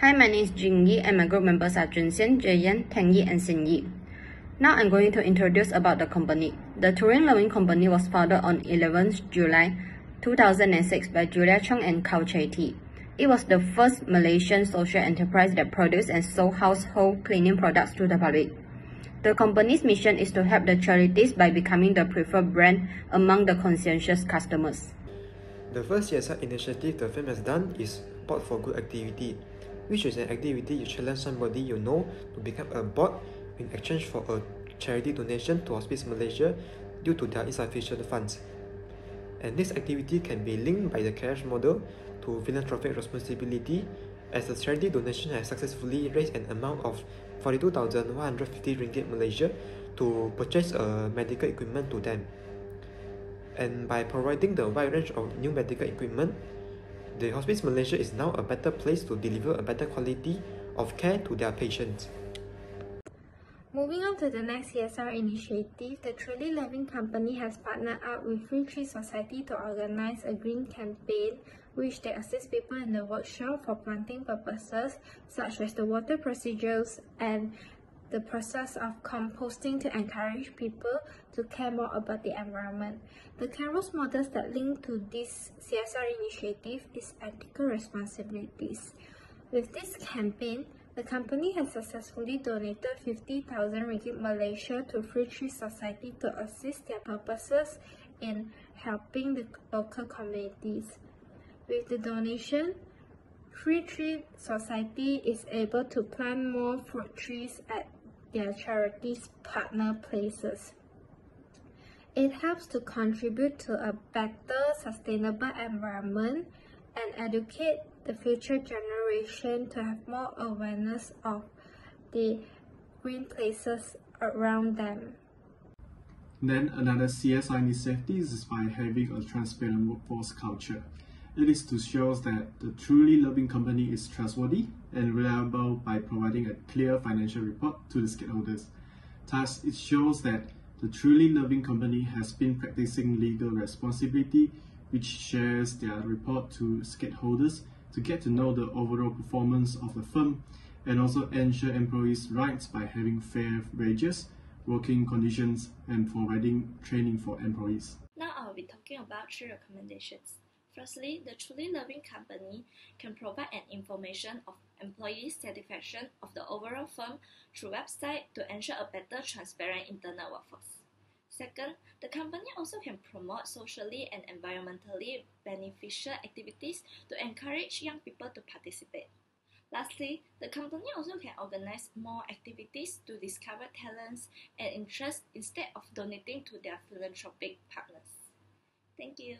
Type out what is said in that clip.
Hi, my name is Jing Yi and my group members are Junxian, Jayan, Tang Yi and Xin Yi. Now I'm going to introduce about the company. The Truly Loving Company was founded on 11th July 2006 by Julia Chung and Kao Ti. It was the first Malaysian social enterprise that produced and sold household cleaning products to the public. The company's mission is to help the charities by becoming the preferred brand among the conscientious customers. The first CSR initiative the firm has done is Bot for Good activity, which is an activity you challenge somebody you know to become a bot in exchange for a charity donation to Hospice Malaysia due to their insufficient funds. And this activity can be linked by the cash model to philanthropic responsibility as the charity donation has successfully raised an amount of 42,150 ringgit Malaysia to purchase a medical equipment to them. And by providing the wide range of new medical equipment, the Hospice Malaysia is now a better place to deliver a better quality of care to their patients. Moving on to the next CSR initiative, the Truly Loving Company has partnered up with Free Tree Society to organize a green campaign which they assist people in the workshop for planting purposes such as the water procedures and the process of composting to encourage people to care more about the environment. The Carroll's models that link to this CSR initiative is ethical responsibilities. With this campaign, the company has successfully donated 50,000 ringgit Malaysia to Free Tree Society to assist their purposes in helping the local communities. With the donation, Free Tree Society is able to plant more fruit trees at their charities partner places. It helps to contribute to a better sustainable environment and educate the future generation to have more awareness of the green places around them. Then another CSR initiative is by having a transparent workforce culture. It is to show that the truly loving company is trustworthy and reliable by providing a clear financial report to the stakeholders. Thus, it shows that the truly loving company has been practicing legal responsibility which shares their report to stakeholders to get to know the overall performance of the firm and also ensure employees' rights by having fair wages, working conditions, and providing training for employees. Now I will be talking about three recommendations. Firstly, the truly loving company can provide an information of employee satisfaction of the overall firm through website to ensure a better transparent internal workforce. Second, the company also can promote socially and environmentally beneficial activities to encourage young people to participate. Lastly, the company also can organize more activities to discover talents and interests instead of donating to their philanthropic partners. Thank you.